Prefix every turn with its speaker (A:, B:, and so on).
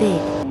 A: big